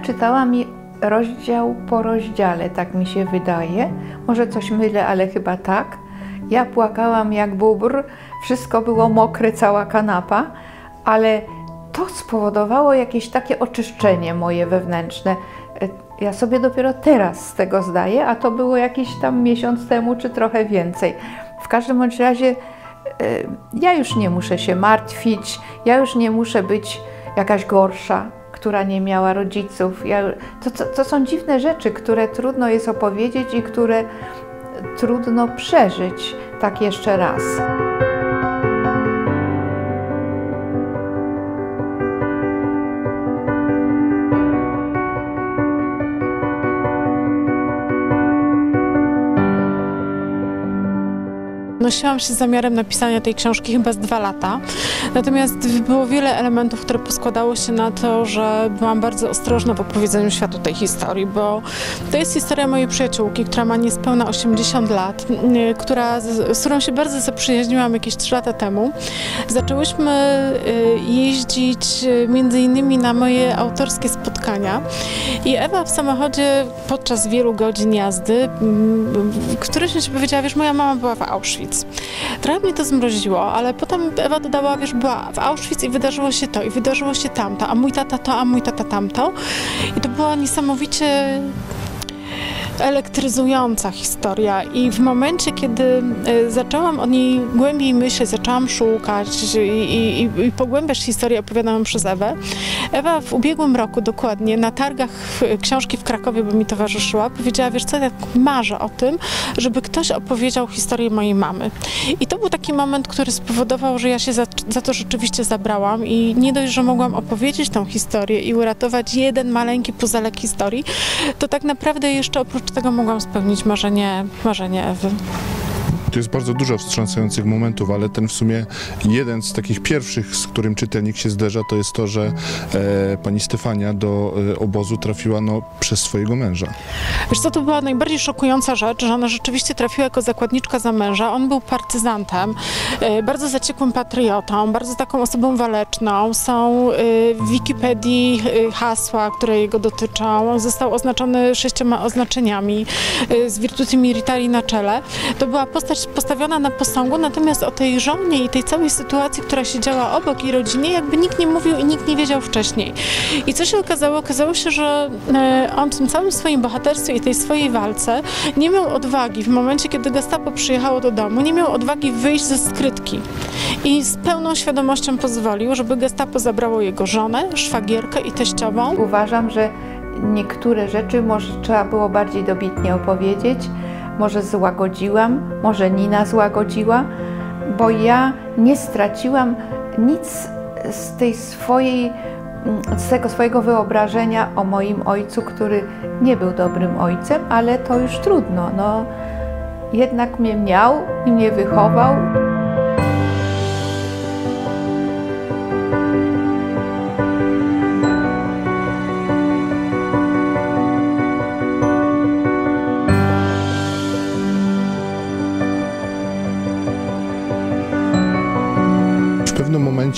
czytała mi rozdział po rozdziale, tak mi się wydaje. Może coś mylę, ale chyba tak. Ja płakałam jak bubr, wszystko było mokre, cała kanapa, ale to spowodowało jakieś takie oczyszczenie moje wewnętrzne. E, ja sobie dopiero teraz z tego zdaję, a to było jakiś tam miesiąc temu, czy trochę więcej. W każdym bądź razie e, ja już nie muszę się martwić, ja już nie muszę być jakaś gorsza, która nie miała rodziców. Ja, to, to, to są dziwne rzeczy, które trudno jest opowiedzieć i które trudno przeżyć tak jeszcze raz. Nosiłam się z zamiarem napisania tej książki chyba z dwa lata. Natomiast było wiele elementów, które poskładało się na to, że byłam bardzo ostrożna w opowiedzeniu światu tej historii, bo to jest historia mojej przyjaciółki, która ma niespełna 80 lat, która, z którą się bardzo zaprzyjaźniłam jakieś 3 lata temu. Zaczęłyśmy y, jeździć y, między innymi na moje autorskie spotkania i Ewa w samochodzie podczas wielu godzin jazdy, któryś się powiedziała, wiesz, moja mama była w Auschwitz. Trochę mnie to zmroziło, ale potem Ewa dodała, wiesz, była w Auschwitz i wydarzyło się to, i wydarzyło się tamto, a mój tata to, a mój tata tamto. I to było niesamowicie elektryzująca historia i w momencie, kiedy e, zaczęłam o niej głębiej myśleć, zaczęłam szukać i, i, i pogłębiać historię opowiadaną przez Ewę, Ewa w ubiegłym roku dokładnie na targach książki w Krakowie, by mi towarzyszyła, powiedziała, wiesz co, ja marzę o tym, żeby ktoś opowiedział historię mojej mamy. I to był taki moment, który spowodował, że ja się za, za to rzeczywiście zabrałam i nie dość, że mogłam opowiedzieć tą historię i uratować jeden maleńki puzelek historii, to tak naprawdę jeszcze oprócz tego mogłam spełnić marzenie, marzenie Ewy. Tu jest bardzo dużo wstrząsających momentów, ale ten w sumie jeden z takich pierwszych, z którym czytelnik się zderza, to jest to, że e, pani Stefania do e, obozu trafiła no, przez swojego męża. Wiesz co, to była najbardziej szokująca rzecz, że ona rzeczywiście trafiła jako zakładniczka za męża. On był partyzantem, e, bardzo zaciekłym patriotą, bardzo taką osobą waleczną. Są e, w Wikipedii e, hasła, które jego dotyczą. Został oznaczony sześcioma oznaczeniami e, z Virtuti Militari na czele. To była postać postawiona na posągu, natomiast o tej żonie i tej całej sytuacji, która się działa obok i rodzinie, jakby nikt nie mówił i nikt nie wiedział wcześniej. I co się okazało? Okazało się, że e, on w tym całym swoim bohaterstwie i tej swojej walce nie miał odwagi w momencie, kiedy gestapo przyjechało do domu, nie miał odwagi wyjść ze skrytki. I z pełną świadomością pozwolił, żeby gestapo zabrało jego żonę, szwagierkę i teściową. Uważam, że niektóre rzeczy może trzeba było bardziej dobitnie opowiedzieć, może złagodziłam, może Nina złagodziła, bo ja nie straciłam nic z tej swojej, z tego swojego wyobrażenia o moim ojcu, który nie był dobrym ojcem, ale to już trudno. No, jednak mnie miał i mnie wychował.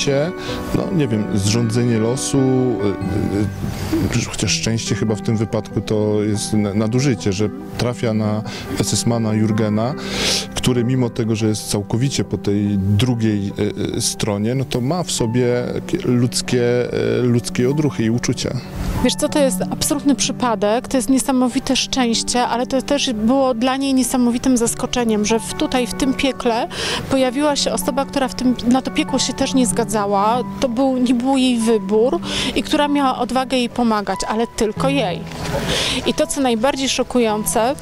Momencie, no nie wiem, zrządzenie losu, y, y, chociaż szczęście chyba w tym wypadku to jest na- nadużycie, że trafia na SS-mana Jurgena, który mimo tego, że jest całkowicie po tej drugiej y, y, stronie, no to ma w sobie ludzkie, y, ludzkie odruchy i uczucia. Wiesz co, to jest absolutny przypadek, to jest niesamowite szczęście, ale to też było dla niej niesamowitym zaskoczeniem, że w, tutaj w tym piekle pojawiła się osoba, która w tym, na to piekło się też nie zgadzała, to był, nie był jej wybór i która miała odwagę jej pomagać, ale tylko jej. I to, co najbardziej szokujące,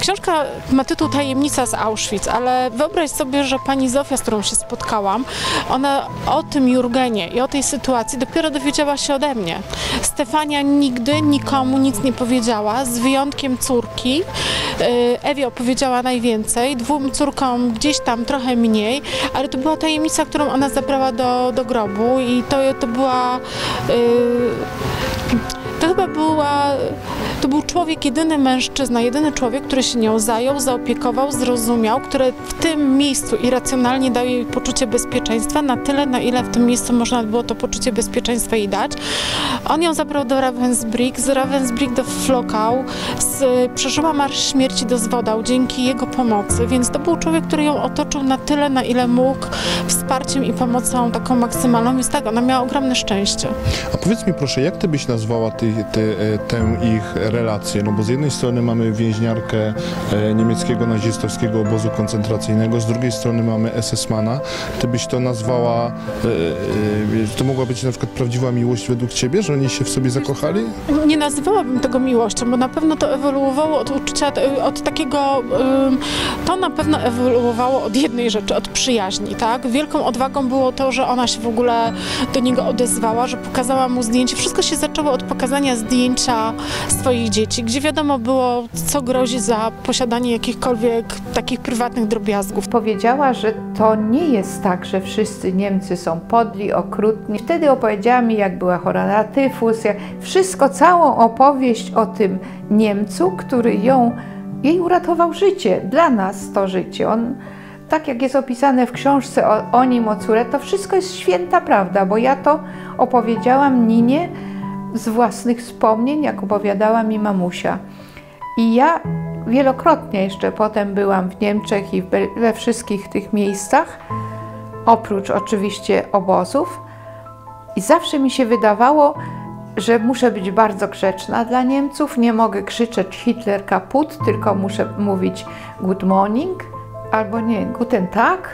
książka ma tytuł Tajemnica z Auschwitz, ale wyobraź sobie, że pani Zofia, z którą się spotkałam, ona o tym Jurgenie i o tej sytuacji dopiero dowiedziała się ode mnie. Stefania nigdy nikomu nic nie powiedziała, z wyjątkiem córki. Yy, Ewie opowiedziała najwięcej, dwóm córkom gdzieś tam trochę mniej, ale to była tajemnica, którą ona zabrała do, do grobu i to, to była... Yy, to chyba była, to był człowiek, jedyny mężczyzna, jedyny człowiek, który się nią zajął, zaopiekował, zrozumiał, który w tym miejscu irracjonalnie dał jej poczucie bezpieczeństwa na tyle, na ile w tym miejscu można było to poczucie bezpieczeństwa jej dać. On ją zabrał do Ravensbrück, z Ravensbrück do Flokau, z, przeżyła marsz śmierci do Zwodał dzięki jego pomocy, więc to był człowiek, który ją otoczył na tyle, na ile mógł, wsparciem i pomocą taką maksymalną, więc tak, ona miała ogromne szczęście. A powiedz mi proszę, jak ty byś nazwała e, tę ich relację? No bo z jednej strony mamy więźniarkę e, niemieckiego nazistowskiego obozu koncentracyjnego, z drugiej strony mamy SS-mana. Ty byś to nazwała, e, e, to mogła być na przykład prawdziwa miłość według ciebie, że oni się w sobie zakochali? Nie nazywałabym tego miłością, bo na pewno to ewoluowało od uczucia, od takiego, to na pewno ewoluowało od jednej rzeczy, od przyjaźni, tak? Wielką odwagą było to, że ona się w ogóle do niego odezwała, że pokazała mu zdjęcie. Wszystko się zaczęło od pokazania zdjęcia swoich dzieci, gdzie wiadomo było, co grozi za posiadanie jakichkolwiek takich prywatnych drobiazgów. Powiedziała, że to nie jest tak, że wszyscy Niemcy są podli, okrutni. Wtedy opowiedziała mi, jak była chora na tyfus, jak wszystko, całą opowieść o tym Niemcu, który ją, jej uratował życie, dla nas to życie. On, tak jak jest opisane w książce o, o nim, o córę, to wszystko jest święta prawda, bo ja to opowiedziałam Ninie z własnych wspomnień, jak opowiadała mi mamusia. I ja wielokrotnie jeszcze potem byłam w Niemczech i we wszystkich tych miejscach, oprócz oczywiście obozów. I zawsze mi się wydawało, że muszę być bardzo grzeczna dla Niemców. Nie mogę krzyczeć Hitler kaput, tylko muszę mówić good morning albo nie, guten tag,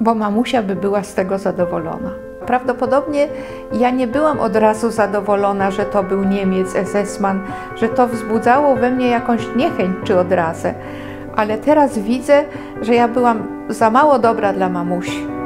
bo mamusia by była z tego zadowolona. Prawdopodobnie ja nie byłam od razu zadowolona, że to był Niemiec, SS-man, że to wzbudzało we mnie jakąś niechęć czy odrazę. Ale teraz widzę, że ja byłam za mało dobra dla mamusi